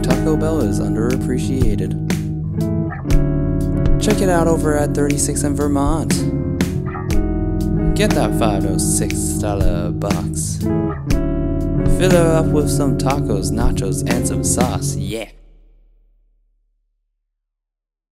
Taco Bell is underappreciated. Check it out over at 36 in Vermont. Get that $506 box. Fill her up with some tacos, nachos, and some sauce. Yeah.